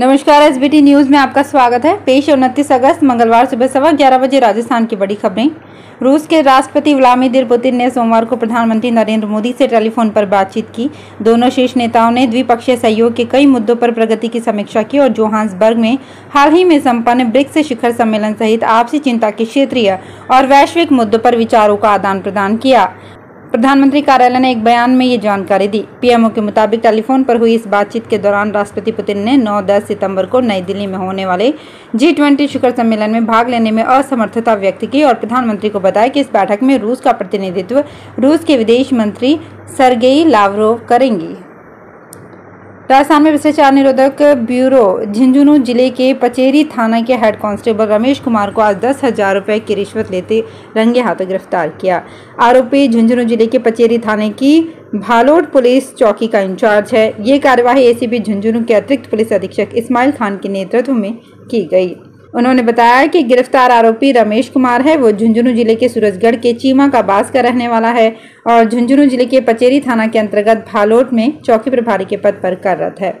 नमस्कार SBT news में आपका स्वागत है। पेश उनतीस अगस्त, मंगलवार सुबह सवा ग्यारह बजे राजस्थान की बड़ी खबरें। रूस के राष्ट्रपति व्लादिमीर पुतिन ने सोमवार को प्रधानमंत्री नरेंद्र मोदी से टेलीफोन पर बातचीत की। दोनों शीर्ष नेताओं ने द्विपक्षीय सहयोग के कई मुद्दों पर प्रगति की समीक्षा की और जोहान्सबर्ग में हाल ही में संपन्न ब्रिक्स शिखर सम्मेलन सहित आपसी चिंता के क्षेत्रीय और वैश्विक मुद्दों पर विचारों का आदान प्रदान किया। प्रधानमंत्री कार्यालय ने एक बयान में ये जानकारी दी। पीएमओ के मुताबिक टेलीफोन पर हुई इस बातचीत के दौरान राष्ट्रपति पुतिन ने 9-10 सितंबर को नई दिल्ली में होने वाले जी ट्वेंटी शिखर सम्मेलन में भाग लेने में असमर्थता व्यक्त की और प्रधानमंत्री को बताया कि इस बैठक में रूस का प्रतिनिधित्व रूस के विदेश मंत्री सरगेई लावरोव करेंगी। राजस्थान में भ्रष्टाचार निरोधक ब्यूरो झुंझुनू ज़िले के पचेरी थाना के हेड कांस्टेबल रमेश कुमार को आज दस हज़ार रुपये की रिश्वत लेते रंगे हाथों गिरफ़्तार किया। आरोपी झुंझुनू ज़िले के पचेरी थाने की भालोड पुलिस चौकी का इंचार्ज है। ये कार्यवाही एसीपी झुंझुनू के अतिरिक्त पुलिस अधीक्षक इस्माइल खान के नेतृत्व में की गई। उन्होंने बताया कि गिरफ़्तार आरोपी रमेश कुमार है। वो झुंझुनू ज़िले के सूरजगढ़ के चीमा का बास का रहने वाला है और झुंझुनू ज़िले के पचेरी थाना के अंतर्गत भालोट में चौकी प्रभारी के पद पर कार्यरत है।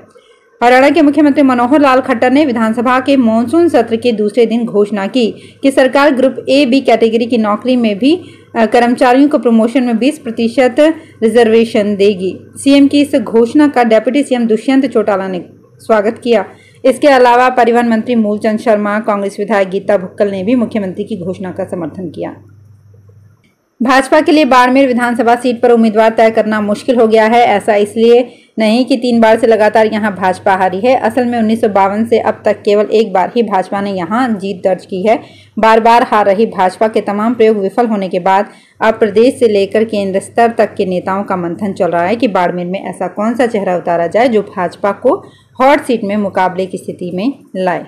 हरियाणा के मुख्यमंत्री मनोहर लाल खट्टर ने विधानसभा के मानसून सत्र के दूसरे दिन घोषणा की कि सरकार ग्रुप ए, बी कैटेगरी की नौकरी में भी कर्मचारियों को प्रमोशन में 20 प्रतिशत रिजर्वेशन देगी। सीएम की इस घोषणा का डेप्यूटी सीएम दुष्यंत चौटाला ने स्वागत किया। इसके अलावा परिवहन मंत्री मूलचंद शर्मा, कांग्रेस विधायक गीता भुक्कल ने भी मुख्यमंत्री की घोषणा का समर्थन किया। भाजपा के लिए बाड़मेर विधानसभा सीट पर उम्मीदवार तय करना मुश्किल हो गया है, ऐसा इसलिए नहीं कि तीन बार से लगातार यहाँ भाजपा हारी है। असल में उन्नीस सौ बावन से अब तक केवल एक बार ही भाजपा ने यहाँ जीत दर्ज की है। बार बार हार रही भाजपा के तमाम प्रयोग विफल होने के बाद अब प्रदेश से लेकर केंद्र स्तर तक के नेताओं का मंथन चल रहा है कि बाड़मेर में ऐसा कौन सा चेहरा उतारा जाए जो भाजपा को हॉट सीट में मुकाबले की स्थिति में लाए।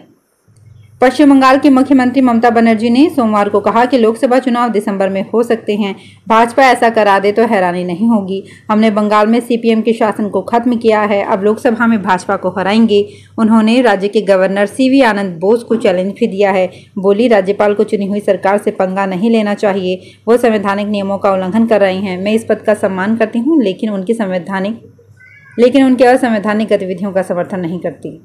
पश्चिम बंगाल की मुख्यमंत्री ममता बनर्जी ने सोमवार को कहा कि लोकसभा चुनाव दिसंबर में हो सकते हैं। भाजपा ऐसा करा दे तो हैरानी नहीं होगी। हमने बंगाल में सीपीएम के शासन को खत्म किया है। अब लोकसभा में भाजपा को हराएँगे। उन्होंने राज्य के गवर्नर सीवी आनंद बोस को चैलेंज भी दिया है। बोली, राज्यपाल को चुनी हुई सरकार से पंगा नहीं लेना चाहिए। वो संवैधानिक नियमों का उल्लंघन कर रहे हैं। मैं इस पद का सम्मान करती हूँ, लेकिन उनकी संवैधानिक, लेकिन उनके असंवैधानिक गतिविधियों का समर्थन नहीं करती।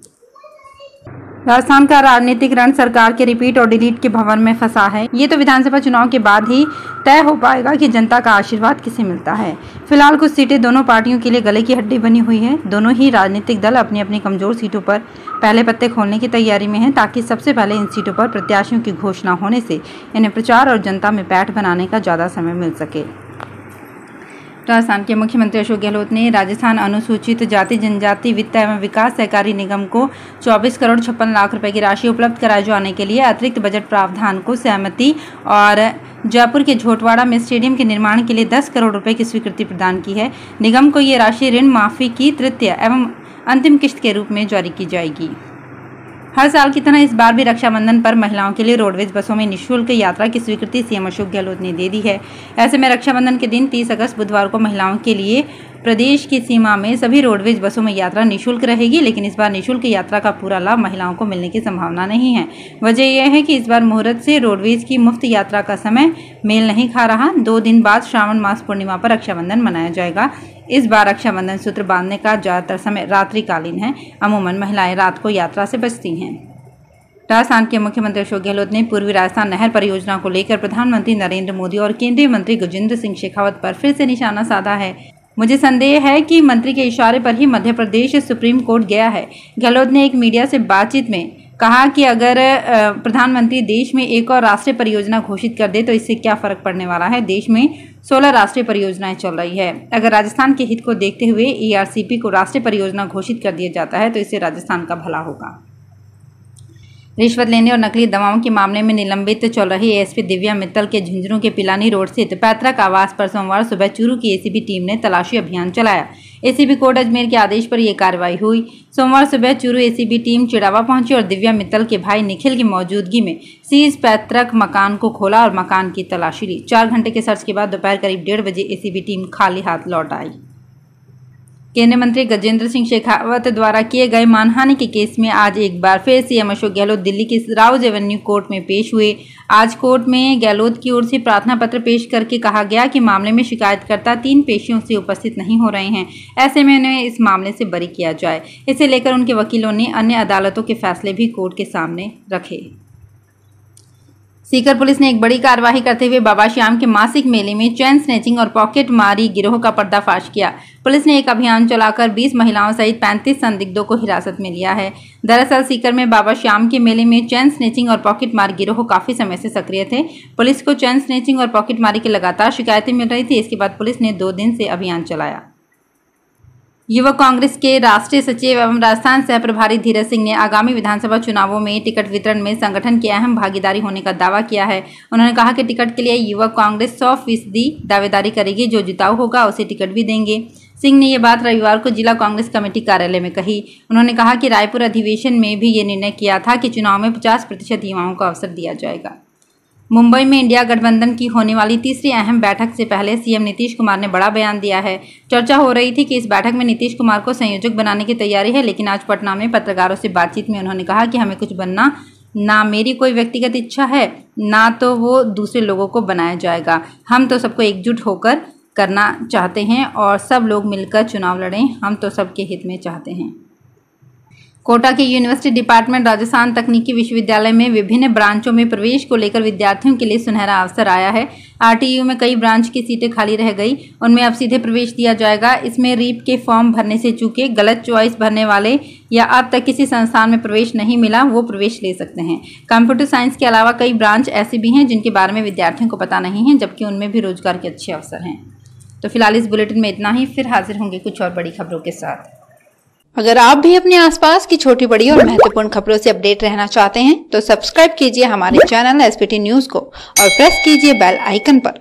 राजस्थान का राजनीतिक रण सरकार के रिपीट और डिलीट के भवन में फंसा है। ये तो विधानसभा चुनाव के बाद ही तय हो पाएगा कि जनता का आशीर्वाद किसे मिलता है। फ़िलहाल कुछ सीटें दोनों पार्टियों के लिए गले की हड्डी बनी हुई है। दोनों ही राजनीतिक दल अपनी अपनी कमज़ोर सीटों पर पहले पत्ते खोलने की तैयारी में है ताकि सबसे पहले इन सीटों पर प्रत्याशियों की घोषणा होने से इन्हें प्रचार और जनता में पैठ बनाने का ज़्यादा समय मिल सके। राजस्थान के मुख्यमंत्री अशोक गहलोत ने राजस्थान अनुसूचित जाति, जनजाति, वित्त एवं विकास सहकारी निगम को 24 करोड़ छप्पन लाख रुपए की राशि उपलब्ध कराए जाने के लिए अतिरिक्त बजट प्रावधान को सहमति और जयपुर के झोटवाड़ा में स्टेडियम के निर्माण के लिए 10 करोड़ रुपए की स्वीकृति प्रदान की है। निगम को ये राशि ऋण, माफ़ी की तृतीय एवं अंतिम किश्त के रूप में जारी की जाएगी। हर साल की तरह इस बार भी रक्षाबंधन पर महिलाओं के लिए रोडवेज़ बसों में निःशुल्क यात्रा की स्वीकृति सीएम अशोक गहलोत ने दे दी है। ऐसे में रक्षाबंधन के दिन 30 अगस्त बुधवार को महिलाओं के लिए प्रदेश की सीमा में सभी रोडवेज़ बसों में यात्रा निःशुल्क रहेगी, लेकिन इस बार निःशुल्क यात्रा का पूरा लाभ महिलाओं को मिलने की संभावना नहीं है। वजह यह है कि इस बार मुहूर्त से रोडवेज़ की मुफ़्त यात्रा का समय मेल नहीं खा रहा। दो दिन बाद श्रावण मास पूर्णिमा पर रक्षाबंधन मनाया जाएगा। इस बार रक्षाबंधन सूत्र बांधने का ज़्यादातर समय रात्रिकालीन है। अमूमन महिलाएँ रात को यात्रा से बचती हैं। राजस्थान के मुख्यमंत्री अशोक गहलोत ने पूर्वी राजस्थान नहर परियोजना को लेकर प्रधानमंत्री नरेंद्र मोदी और केंद्रीय मंत्री गजेंद्र सिंह शेखावत पर फिर से निशाना साधा है। मुझे संदेह है कि मंत्री के इशारे पर ही मध्य प्रदेश सुप्रीम कोर्ट गया है। गहलोत ने एक मीडिया से बातचीत में कहा कि अगर प्रधानमंत्री देश में एक और राष्ट्रीय परियोजना घोषित कर दे तो इससे क्या फ़र्क पड़ने वाला है? देश में 16 राष्ट्रीय परियोजनाएँ चल रही है। अगर राजस्थान के हित को देखते हुए ईआरसीपी को राष्ट्रीय परियोजना घोषित कर दिया जाता है तो इससे राजस्थान का भला होगा। रिश्वत लेने और नकली दवाओं के मामले में निलंबित चल रही एसपी दिव्या मित्तल के झुंझुनू के पिलानी रोड स्थित पैतृक आवास पर सोमवार सुबह चूरू की एसीबी टीम ने तलाशी अभियान चलाया। एसीबी कोर्ट अजमेर के आदेश पर यह कार्रवाई हुई। सोमवार सुबह चूरू एसीबी टीम चिड़ावा पहुँची और दिव्या मित्तल के भाई निखिल की मौजूदगी में सीज पैतृक मकान को खोला और मकान की तलाशी ली। चार घंटे के सर्च के बाद दोपहर करीब डेढ़ बजे एसीबी टीम खाली हाथ लौट आई। केंद्रीय मंत्री गजेंद्र सिंह शेखावत द्वारा किए गए मानहानि के केस में आज एक बार फिर सीएम अशोक गहलोत दिल्ली के राउज एवेन्यू कोर्ट में पेश हुए। आज कोर्ट में गहलोत की ओर से प्रार्थना पत्र पेश करके कहा गया कि मामले में शिकायतकर्ता तीन पेशियों से उपस्थित नहीं हो रहे हैं। ऐसे में उन्हें इस मामले से बरी किया जाए। इसे लेकर उनके वकीलों ने अन्य अदालतों के फैसले भी कोर्ट के सामने रखे। सीकर पुलिस ने एक बड़ी कार्रवाई करते हुए बाबा श्याम के मासिक मेले में चैन स्नेचिंग और पॉकेट मारी गिरोह का पर्दाफाश किया। पुलिस ने एक अभियान चलाकर 20 महिलाओं सहित 35 संदिग्धों को हिरासत में लिया है। दरअसल सीकर में बाबा श्याम के मेले में चैन स्नेचिंग और पॉकेट मार गिरोह काफ़ी समय से सक्रिय थे। पुलिस को चैन स्नेचिंग और पॉकेट मारी की लगातार शिकायतें मिल रही थी। इसके बाद पुलिस ने दो दिन से अभियान चलाया। युवक कांग्रेस के राष्ट्रीय सचिव एवं राजस्थान सह प्रभारी धीरज सिंह ने आगामी विधानसभा चुनावों में टिकट वितरण में संगठन की अहम भागीदारी होने का दावा किया है। उन्होंने कहा कि टिकट के लिए युवक कांग्रेस सौ फ़ीसदी दावेदारी करेगी, जो जिताऊ होगा, उसे टिकट भी देंगे। सिंह ने यह बात रविवार को जिला कांग्रेस कमेटी कार्यालय में कही। उन्होंने कहा कि रायपुर अधिवेशन में भी ये निर्णय किया था कि चुनाव में पचास प्रतिशत युवाओं को अवसर दिया जाएगा। मुंबई में इंडिया गठबंधन की होने वाली तीसरी अहम बैठक से पहले सीएम नीतीश कुमार ने बड़ा बयान दिया है। चर्चा हो रही थी कि इस बैठक में नीतीश कुमार को संयोजक बनाने की तैयारी है, लेकिन आज पटना में पत्रकारों से बातचीत में उन्होंने कहा कि हमें कुछ बनना, ना मेरी कोई व्यक्तिगत इच्छा है, ना तो वो दूसरे लोगों को बनाया जाएगा। हम तो सबको एकजुट होकर करना चाहते हैं और सब लोग मिलकर चुनाव लड़ें, हम तो सबके हित में चाहते हैं। कोटा के यूनिवर्सिटी डिपार्टमेंट राजस्थान तकनीकी विश्वविद्यालय में विभिन्न ब्रांचों में प्रवेश को लेकर विद्यार्थियों के लिए सुनहरा अवसर आया है। आरटीयू में कई ब्रांच की सीटें खाली रह गई। उनमें अब सीधे प्रवेश दिया जाएगा। इसमें रीप के फॉर्म भरने से चूके, गलत चॉइस भरने वाले या अब तक किसी संस्थान में प्रवेश नहीं मिला, वो प्रवेश ले सकते हैं। कंप्यूटर साइंस के अलावा कई ब्रांच ऐसे भी हैं जिनके बारे में विद्यार्थियों को पता नहीं है, जबकि उनमें भी रोज़गार के अच्छे अवसर हैं। तो फ़िलहाल इस बुलेटिन में इतना ही। फिर हाजिर होंगे कुछ और बड़ी खबरों के साथ। अगर आप भी अपने आसपास की छोटी बड़ी और महत्वपूर्ण खबरों से अपडेट रहना चाहते हैं तो सब्सक्राइब कीजिए हमारे चैनल एसपीटी न्यूज़ को और प्रेस कीजिए बेल आइकन पर।